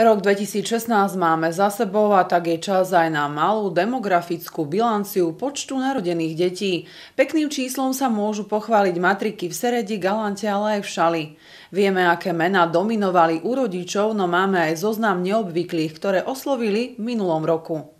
Rok 2016 máme za sebou a tak je čas aj na malú demografickú bilanciu počtu narodených detí. Pekným číslom sa môžu pochváliť matriky v Seredi, Galante, ale aj v Šali. Vieme, aké mená dominovali u rodičov, no máme aj zoznam neobvyklých, ktoré oslovili v minulom roku.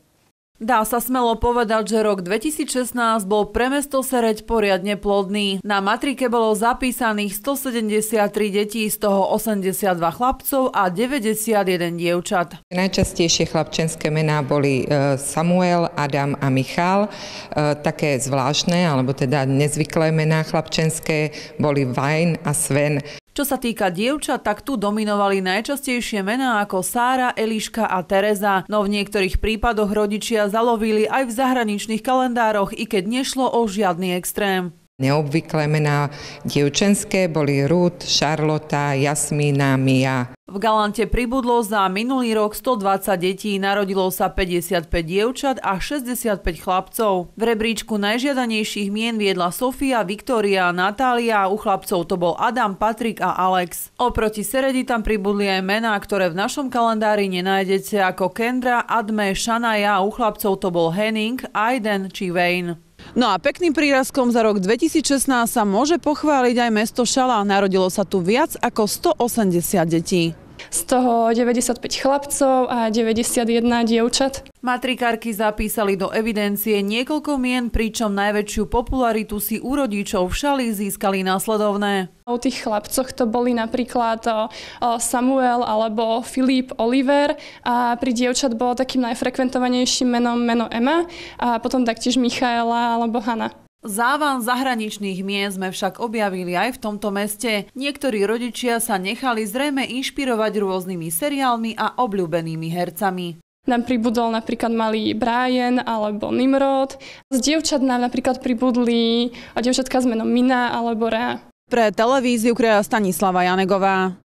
Dá sa smelo povedať, že rok 2016 bol pre mesto Sereď poriadne plodný. Na matrike bolo zapísaných 173 detí, z toho 82 chlapcov a 91 dievčat. Najčastejšie chlapčenské mená boli e, Samuel, Adam a Michal. E, také zvláštne, alebo teda nezvyklé mená chlapčenské boli Vajn a Sven. Čo sa týka dievčat, tak tu dominovali najčastejšie mená ako Sára, Eliška a Tereza, no v niektorých prípadoch rodičia zalovili aj v zahraničných kalendároch, i keď nešlo o žiadny extrém. Neobvyklé mená dievčenské boli Ruth, Charlotta, Jasmína, Mia. V Galante pribudlo za minulý rok 120 detí, narodilo sa 55 dievčat a 65 chlapcov. V rebríčku najžiadanejších mien viedla Sofia, Viktória Natália, u chlapcov to bol Adam, Patrik a Alex. Oproti Seredi tam pribudli aj mená, ktoré v našom kalendári nenájdete ako Kendra, Adme, Shanaja a u chlapcov to bol Henning, Aiden či Wayne. No a pekným prírazkom za rok 2016 sa môže pochváliť aj mesto Šala. Narodilo sa tu viac ako 180 detí z toho 95 chlapcov a 91 dievčat. Matrikárky zapísali do evidencie niekoľko mien, pričom najväčšiu popularitu si u rodičov v šali získali následovné. U tých chlapcoch to boli napríklad Samuel alebo Filip Oliver a pri dievčat bolo takým najfrekventovanejším menom meno Emma a potom taktiež Michaela alebo Hanna. Závan zahraničných miest sme však objavili aj v tomto meste. Niektorí rodičia sa nechali zrejme inšpirovať rôznymi seriálmi a obľúbenými hercami. Nám pribudol napríklad malý Brian alebo Nimrod. Z dievčat nám napríklad pribudli dievčatka s menom Mina alebo Rea. Pre televíziu kreja Stanislava Janegová.